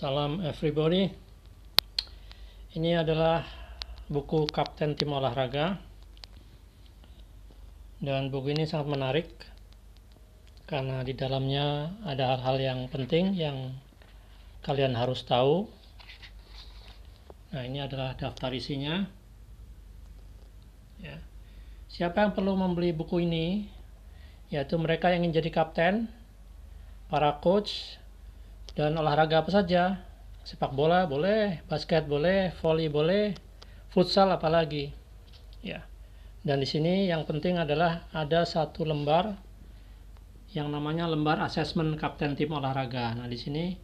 Salam everybody. Ini adalah buku Kapten Tim Olahraga. Dan buku ini sangat menarik karena di dalamnya ada hal-hal yang penting yang kalian harus tahu. Nah, ini adalah daftar isinya. Ya. Siapa yang perlu membeli buku ini? Yaitu mereka yang ingin jadi kapten, para coach, dan olahraga apa saja. Sepak bola boleh, basket boleh, volley boleh, futsal apalagi. Ya. Dan di sini yang penting adalah ada satu lembar yang namanya lembar asesmen kapten tim olahraga. Nah, di sini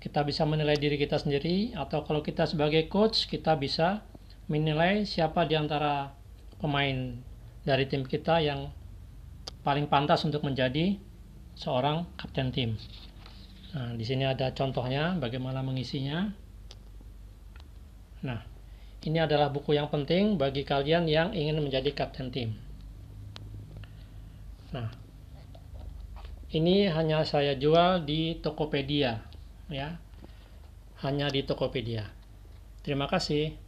kita bisa menilai diri kita sendiri atau kalau kita sebagai coach kita bisa menilai siapa di antara pemain dari tim kita yang paling pantas untuk menjadi seorang kapten tim. Nah, di sini ada contohnya bagaimana mengisinya. Nah, ini adalah buku yang penting bagi kalian yang ingin menjadi kapten tim. Nah, ini hanya saya jual di Tokopedia ya. Hanya di Tokopedia. Terima kasih.